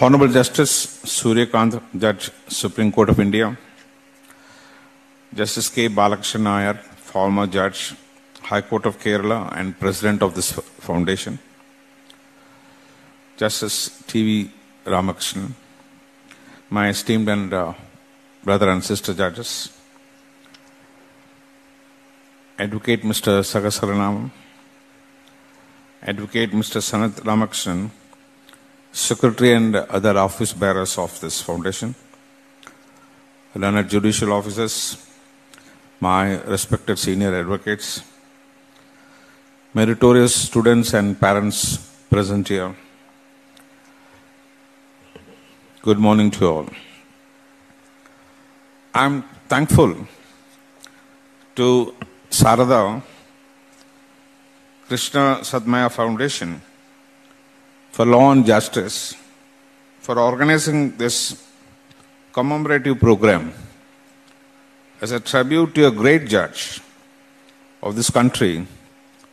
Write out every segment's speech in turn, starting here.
Honorable Justice Surya Kant, Judge, Supreme Court of India, Justice K. Balakrishnan Nair, former Judge, High Court of Kerala and President of this foundation, Justice T.V. Ramakrishnan, my esteemed and uh, brother and sister judges, Advocate Mr. Sagasaranam, Advocate Mr. Sanat Ramakrishnan, Secretary and other office bearers of this foundation, learned judicial officers, my respected senior advocates, meritorious students and parents present here. Good morning to all. I'm thankful to Sarada Krishna Sathgamaya Foundation for Law and Justice for organizing this commemorative program as a tribute to a great judge of this country,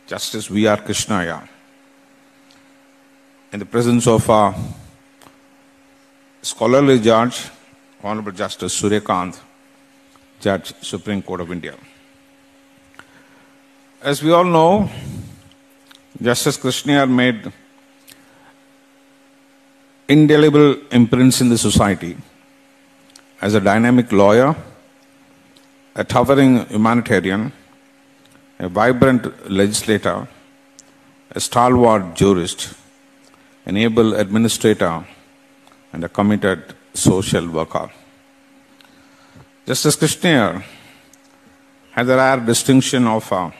Justice V.R. Krishna Iyer, in the presence of our scholarly judge, Honorable Justice Surya Kant, Judge, Supreme Court of India. As we all know, Justice Krishna Iyer made indelible imprints in the society as a dynamic lawyer, a towering humanitarian, a vibrant legislator, a stalwart jurist, an able administrator, and a committed social worker. Justice Krishna Iyer had the rare distinction of uh,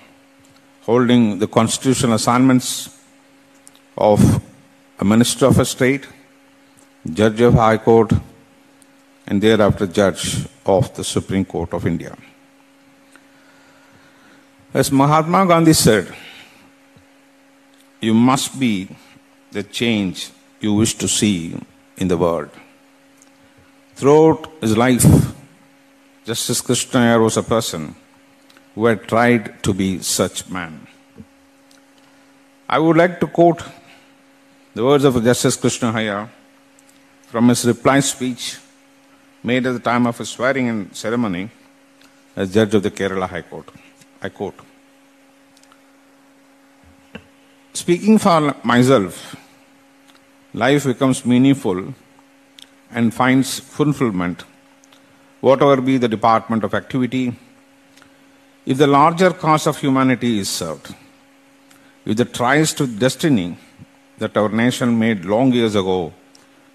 holding the constitutional assignments of a minister of a state, judge of High Court, and thereafter judge of the Supreme Court of India. As Mahatma Gandhi said, you must be the change you wish to see in the world. Throughout his life, Justice Krishna Iyer was a person who had tried to be such man. I would like to quote the words of Justice Krishna Iyer from his reply speech made at the time of his swearing-in ceremony as judge of the Kerala High Court. I quote, Speaking for myself, life becomes meaningful and finds fulfillment, whatever be the department of activity, if the larger cause of humanity is served, if the tries to destiny that our nation made long years ago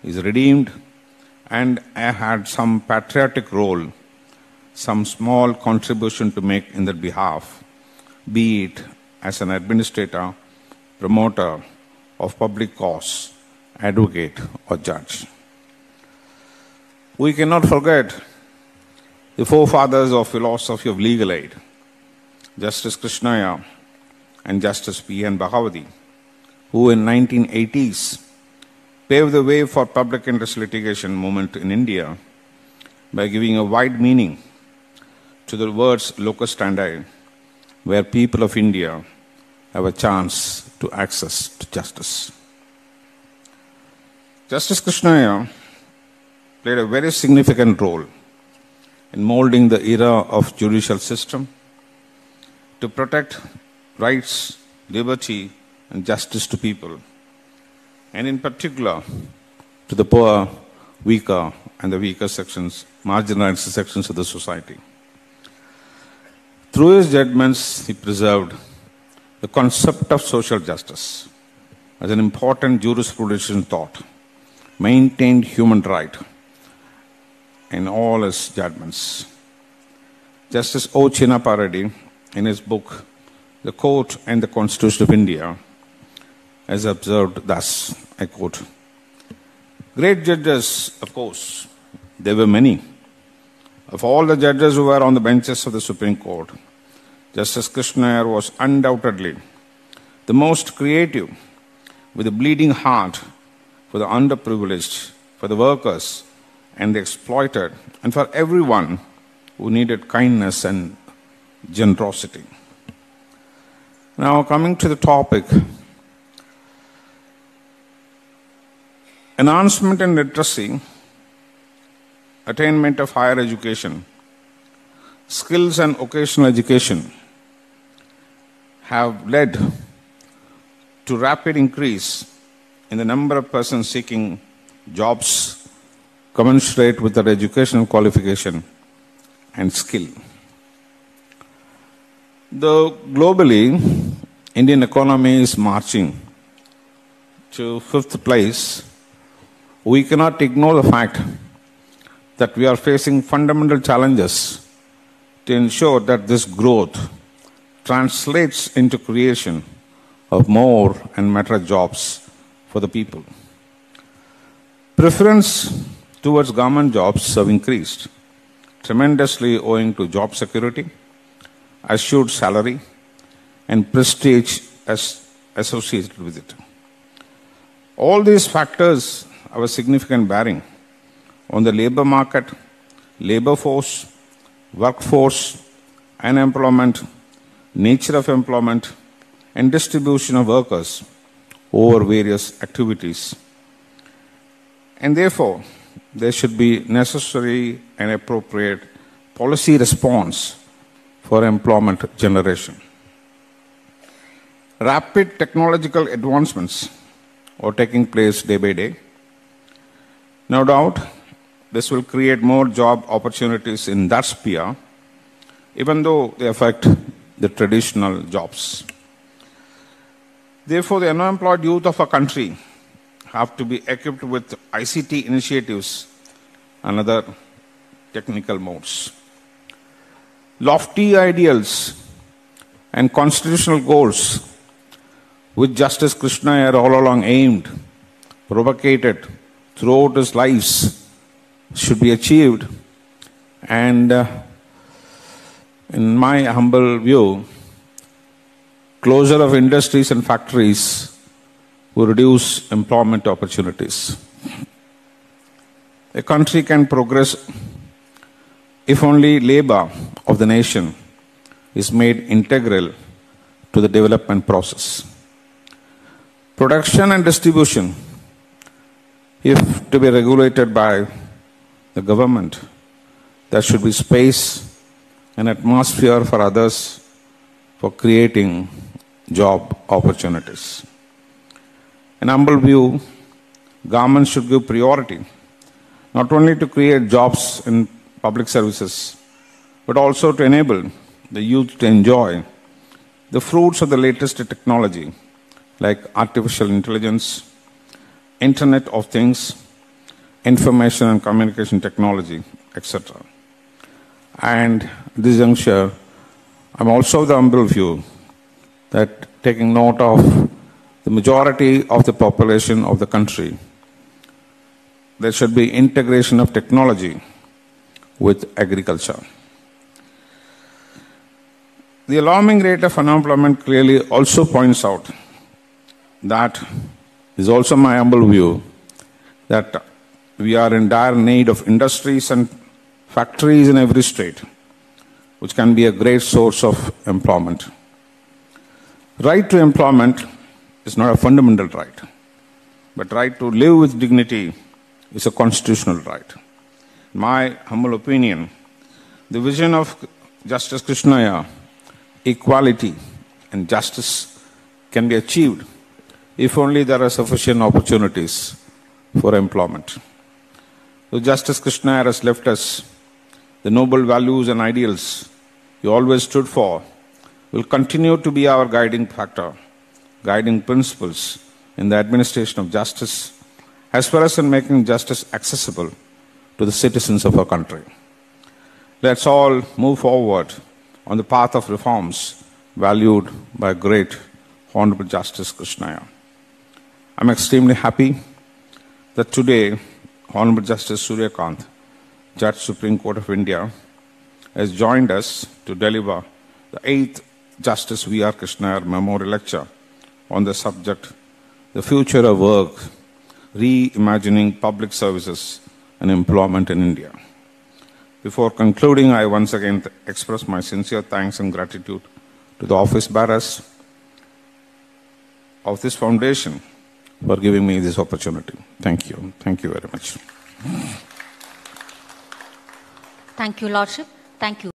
is redeemed, and I had some patriotic role, some small contribution to make in that behalf, be it as an administrator, promoter of public cause, advocate, or judge. We cannot forget the forefathers of philosophy of legal aid, Justice Krishna Iyer and Justice P. N. Bhagavati, who in 1980s paved the way for public interest litigation movement in India by giving a wide meaning to the words locus standi, where people of India have a chance to access to justice. Justice Krishna Iyer played a very significant role in molding the era of judicial system to protect rights, liberty, and justice to people, and in particular to the poor, weaker, and the weaker sections, marginalized sections of the society. Through his judgments, he preserved the concept of social justice as an important jurisprudential thought, maintained human right in all his judgments. Justice O. Chinnappa Reddy, in his book, The Court and the Constitution of India, has observed thus, I quote, Great judges, of course, there were many. Of all the judges who were on the benches of the Supreme Court, Justice Krishna Iyer was undoubtedly the most creative, with a bleeding heart for the underprivileged, for the workers and the exploited, and for everyone who needed kindness and generosity. Now, coming to the topic, Enhancement in literacy, attainment of higher education, skills and vocational education have led to rapid increase in the number of persons seeking jobs commensurate with their educational qualification and skill. Though globally, Indian economy is marching to fifth place, we cannot ignore the fact that we are facing fundamental challenges to ensure that this growth translates into creation of more and better jobs for the people. Preference towards government jobs have increased tremendously owing to job security, assured salary, and prestige as associated with it. All these factors have a significant bearing on the labor market, labor force, workforce, unemployment, nature of employment, and distribution of workers over various activities. And therefore, there should be necessary and appropriate policy response for employment generation. Rapid technological advancements are taking place day by day. No doubt, this will create more job opportunities in that sphere, even though they affect the traditional jobs. Therefore, the unemployed youth of a country have to be equipped with ICT initiatives and other technical modes. Lofty ideals and constitutional goals which Justice Krishna had all along aimed, propagated throughout his lives should be achieved. And uh, in my humble view, closure of industries and factories will reduce employment opportunities. A country can progress if only labor of the nation is made integral to the development process. Production and distribution, if to be regulated by the government, there should be space and atmosphere for others for creating job opportunities. In humble view, government should give priority not only to create jobs in public services, but also to enable the youth to enjoy the fruits of the latest technology like artificial intelligence, Internet of Things, information and communication technology, etc. And this juncture, I'm also of the humble view that taking note of the majority of the population of the country, there should be integration of technology with agriculture. The alarming rate of unemployment clearly also points out that is also my humble view that we are in dire need of industries and factories in every state, which can be a great source of employment. Right to employment is not a fundamental right, but right to live with dignity is a constitutional right. In my humble opinion, the vision of Justice Krishna Iyer, equality and justice can be achieved if only there are sufficient opportunities for employment. So Justice Krishna has left us the noble values and ideals he always stood for will continue to be our guiding factor, guiding principles in the administration of justice, as well as in making justice accessible to the citizens of our country. Let's all move forward on the path of reforms valued by great Honorable Justice Krishna Iyer. I'm extremely happy that today Honorable Justice Surya Kant, Judge Supreme Court of India, has joined us to deliver the eighth Justice V.R. Krishna Iyer Memorial Lecture on the subject The Future of Work, Reimagining Public Services and Employment in India. Before concluding, I once again express my sincere thanks and gratitude to the office bearers of this foundation for giving me this opportunity. Thank you. Thank you very much. Thank you, Lordship. Thank you.